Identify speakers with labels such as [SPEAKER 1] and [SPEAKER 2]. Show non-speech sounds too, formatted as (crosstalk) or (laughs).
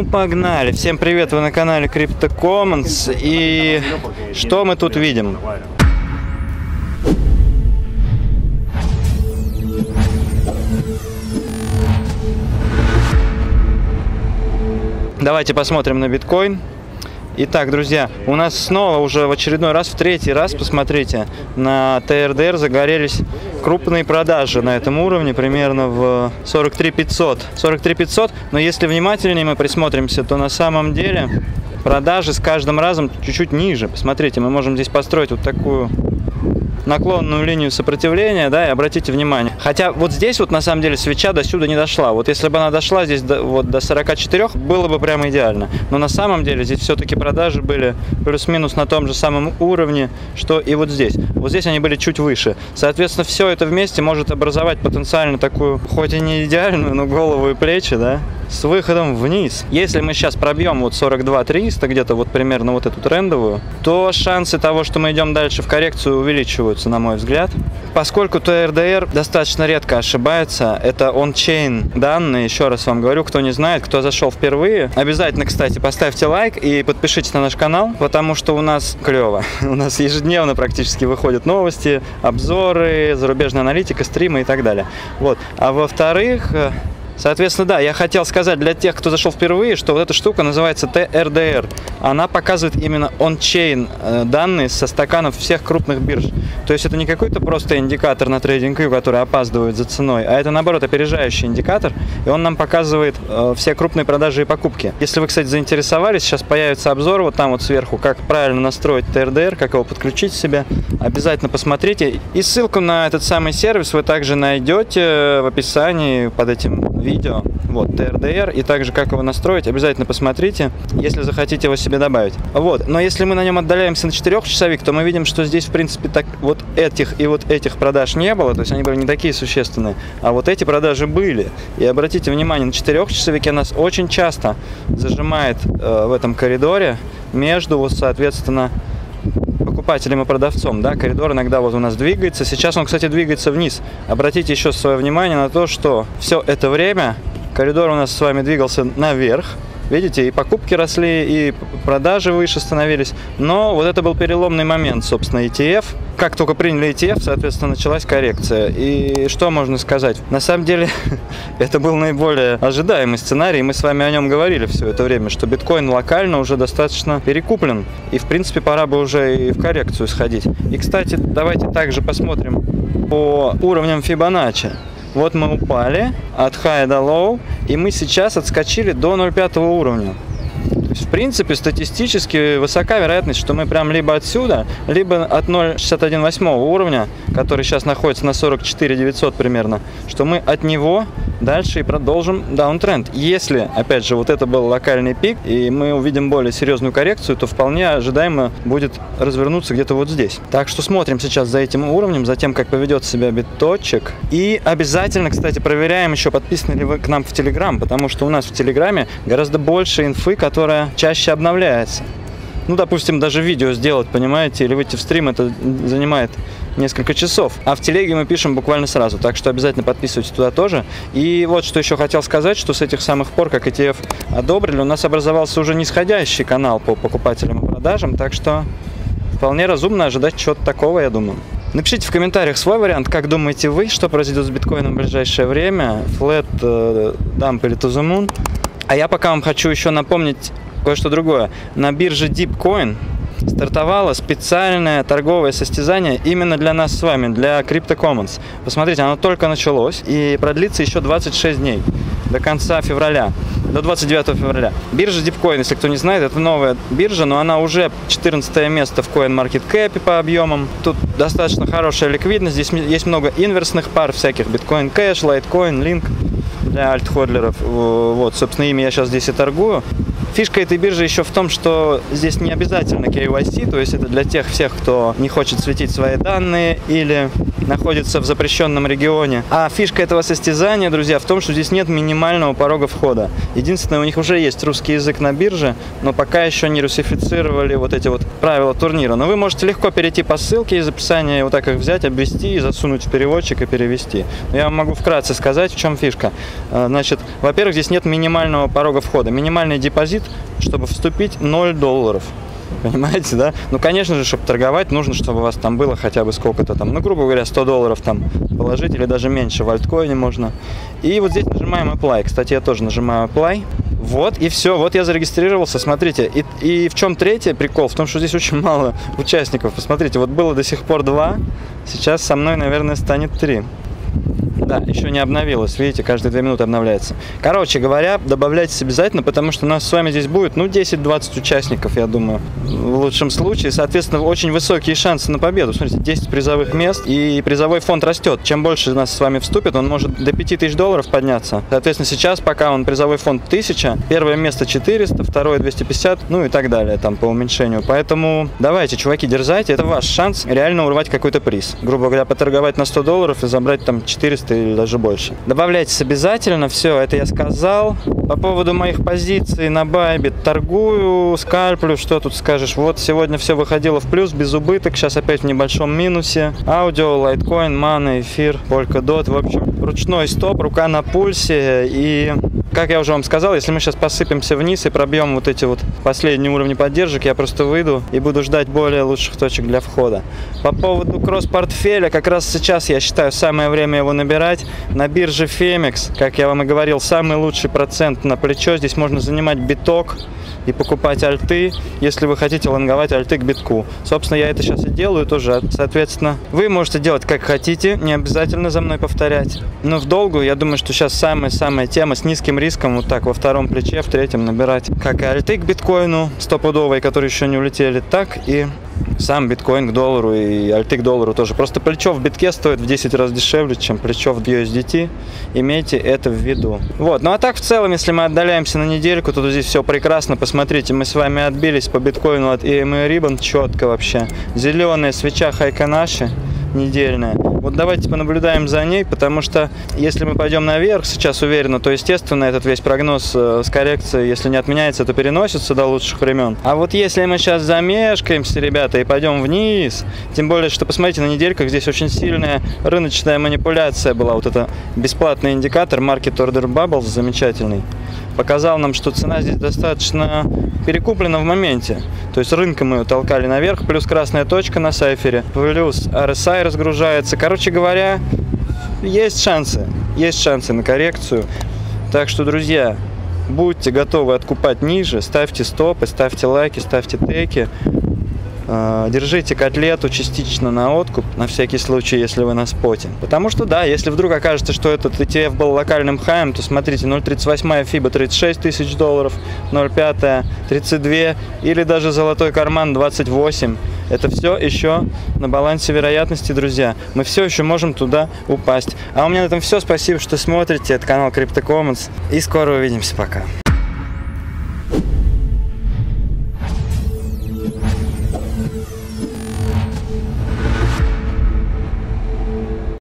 [SPEAKER 1] Ну, погнали. Всем привет, вы на канале Crypto Commons. И что мы тут видим? Давайте посмотрим на биткоин. Итак, друзья, у нас снова уже в очередной раз, в третий раз, посмотрите, на ТРДР загорелись крупные продажи на этом уровне, примерно в 43 500. 43 500, но если внимательнее мы присмотримся, то на самом деле продажи с каждым разом чуть-чуть ниже. Посмотрите, мы можем здесь построить вот такую наклонную линию сопротивления, да, и обратите внимание. Хотя вот здесь вот на самом деле свеча до сюда не дошла. Вот если бы она дошла здесь до, вот до 44, было бы прямо идеально. Но на самом деле здесь все-таки продажи были плюс-минус на том же самом уровне, что и вот здесь. Вот здесь они были чуть выше. Соответственно, все это вместе может образовать потенциально такую, хоть и не идеальную, но голову и плечи, да, с выходом вниз. Если мы сейчас пробьем вот 42 300, где-то вот примерно вот эту трендовую, то шансы того, что мы идем дальше в коррекцию, увеличиваются, на мой взгляд. Поскольку ТРДР достаточно редко ошибается, это он-чейн данные, еще раз вам говорю, кто не знает, кто зашел впервые, обязательно, кстати, поставьте лайк и подпишитесь на наш канал, потому что у нас клево. (laughs) У нас ежедневно практически выходят новости, обзоры, зарубежная аналитика, стримы и так далее. Вот. А во-вторых, Соответственно, да, я хотел сказать для тех, кто зашел впервые, что вот эта штука называется TRDR. Она показывает именно он-чейн э, данные со стаканов всех крупных бирж. То есть это не какой-то просто индикатор на TradingView, который опаздывает за ценой, а это, наоборот, опережающий индикатор, и он нам показывает э, все крупные продажи и покупки. Если вы, кстати, заинтересовались, сейчас появится обзор вот там вот сверху, как правильно настроить TRDR, как его подключить себе. Обязательно посмотрите. И ссылку на этот самый сервис вы также найдете в описании под этим видео вот, TRDR, и также как его настроить, обязательно посмотрите, если захотите его себе добавить. Вот, но если мы на нем отдаляемся на 4 часовик, то мы видим, что здесь, в принципе, так вот этих и вот этих продаж не было, то есть они были не такие существенные, а вот эти продажи были. И обратите внимание, на 4 часовике нас очень часто зажимает э, в этом коридоре между, вот, соответственно, покупателем и продавцом, да, коридор иногда вот у нас двигается. Сейчас он, кстати, двигается вниз. Обратите еще свое внимание на то, что все это время коридор у нас с вами двигался наверх, Видите, и покупки росли, и продажи выше становились. Но вот это был переломный момент, собственно, ETF. Как только приняли ETF, соответственно, началась коррекция. И что можно сказать? На самом деле, (laughs) это был наиболее ожидаемый сценарий. Мы с вами о нем говорили все это время, что биткоин локально уже достаточно перекуплен. И, в принципе, пора бы уже и в коррекцию сходить. И, кстати, давайте также посмотрим по уровням Фибоначчи. Вот мы упали от high до low, и мы сейчас отскочили до 0,5 уровня. То есть, в принципе, статистически высока вероятность, что мы прям либо отсюда, либо от 0,61 уровня, который сейчас находится на 44 900 примерно, что мы от него дальше и продолжим даунтренд. Если, опять же, вот это был локальный пик, и мы увидим более серьезную коррекцию, то вполне ожидаемо будет развернуться где-то вот здесь. Так что смотрим сейчас за этим уровнем, за тем, как поведет себя биточек. И обязательно, кстати, проверяем еще, подписаны ли вы к нам в Телеграм, потому что у нас в Телеграме гораздо больше инфы, которая чаще обновляется ну, допустим, даже видео сделать, понимаете, или выйти в стрим, это занимает несколько часов. А в телеге мы пишем буквально сразу, так что обязательно подписывайтесь туда тоже. И вот что еще хотел сказать, что с этих самых пор, как ETF одобрили, у нас образовался уже нисходящий канал по покупателям и продажам, так что вполне разумно ожидать чего-то такого, я думаю. Напишите в комментариях свой вариант, как думаете вы, что произойдет с биткоином в ближайшее время, флет, э, дамп или moon. А я пока вам хочу еще напомнить кое-что другое. На бирже DeepCoin стартовало специальное торговое состязание именно для нас с вами, для Crypto Commons. Посмотрите, оно только началось и продлится еще 26 дней, до конца февраля, до 29 февраля. Биржа DeepCoin, если кто не знает, это новая биржа, но она уже 14 место в CoinMarketCap по объемам. Тут достаточно хорошая ликвидность, здесь есть много инверсных пар всяких, Bitcoin Cash, Litecoin, Link для альтходлеров. Вот, собственно, ими я сейчас здесь и торгую. Фишка этой биржи еще в том, что здесь не обязательно KYC, то есть это для тех всех, кто не хочет светить свои данные или находится в запрещенном регионе. А фишка этого состязания, друзья, в том, что здесь нет минимального порога входа. Единственное, у них уже есть русский язык на бирже, но пока еще не русифицировали вот эти вот правила турнира. Но вы можете легко перейти по ссылке из описания, вот так их взять, обвести и засунуть в переводчик и перевести. Я вам могу вкратце сказать, в чем фишка. А, значит, во-первых, здесь нет минимального порога входа. Минимальный депозит, чтобы вступить, 0 долларов. Понимаете, да? Ну, конечно же, чтобы торговать, нужно, чтобы у вас там было хотя бы сколько-то там, ну, грубо говоря, 100 долларов там положить или даже меньше в альткоине можно. И вот здесь нажимаем Apply. Кстати, я тоже нажимаю Apply. Вот, и все, вот я зарегистрировался, смотрите. И, и в чем третий прикол? В том, что здесь очень мало участников. Посмотрите, вот было до сих пор два, сейчас со мной, наверное, станет три. Да, еще не обновилось. Видите, каждые две минуты обновляется. Короче говоря, добавляйтесь обязательно, потому что у нас с вами здесь будет, ну, 10-20 участников, я думаю, в лучшем случае. Соответственно, очень высокие шансы на победу. Смотрите, 10 призовых мест, и призовой фонд растет. Чем больше нас с вами вступит, он может до 5000 долларов подняться. Соответственно, сейчас, пока он призовой фонд 1000, первое место 400, второе 250, ну и так далее, там, по уменьшению. Поэтому давайте, чуваки, дерзайте, это ваш шанс реально урвать какой-то приз. Грубо говоря, поторговать на 100 долларов и забрать там 400 или даже больше. Добавляйтесь обязательно, все, это я сказал. По поводу моих позиций на Байбе, торгую, скальплю, что тут скажешь. Вот сегодня все выходило в плюс, без убыток, сейчас опять в небольшом минусе. Аудио, лайткоин, мана, эфир, Polkadot, в общем, ручной стоп, рука на пульсе и как я уже вам сказал, если мы сейчас посыпемся вниз и пробьем вот эти вот последние уровни поддержек, я просто выйду и буду ждать более лучших точек для входа. По поводу кросс-портфеля, как раз сейчас я считаю самое время его набирать. На бирже Femex, как я вам и говорил, самый лучший процент на плечо. Здесь можно занимать биток и покупать альты, если вы хотите лонговать альты к битку. Собственно, я это сейчас и делаю тоже. Соответственно, вы можете делать как хотите, не обязательно за мной повторять. Но в долгу, я думаю, что сейчас самая-самая тема с низким риском, вот так во втором плече, в третьем набирать как и альты к биткоину стопудовые, которые еще не улетели, так и сам биткоин к доллару и альты к доллару тоже. Просто плечо в битке стоит в 10 раз дешевле, чем плечо в USDT. Имейте это в виду. Вот, ну а так в целом, если мы отдаляемся на недельку, то здесь все прекрасно. Посмотрите, мы с вами отбились по биткоину от EMA Ribbon четко вообще. Зеленая свеча Хайканаши недельная. Вот давайте понаблюдаем за ней, потому что если мы пойдем наверх сейчас уверенно, то, естественно, этот весь прогноз э, с коррекцией, если не отменяется, то переносится до лучших времен. А вот если мы сейчас замешкаемся, ребята, и пойдем вниз, тем более, что, посмотрите, на недельках здесь очень сильная рыночная манипуляция была. Вот это бесплатный индикатор Market Order Bubbles замечательный показал нам, что цена здесь достаточно перекуплена в моменте. То есть рынком мы ее толкали наверх, плюс красная точка на сайфере, плюс RSI разгружается. Короче говоря, есть шансы, есть шансы на коррекцию. Так что, друзья, будьте готовы откупать ниже, ставьте стопы, ставьте лайки, ставьте теки. А, держите котлету частично на откуп, на всякий случай, если вы на споте. Потому что, да, если вдруг окажется, что этот ETF был локальным хаем, то смотрите, 0.38 FIBA 36 тысяч долларов, 0.5 32 или даже золотой карман 28. Это все еще на балансе вероятности, друзья. Мы все еще можем туда упасть. А у меня на этом все. Спасибо, что смотрите. Это канал CryptoCommons. И скоро увидимся. Пока.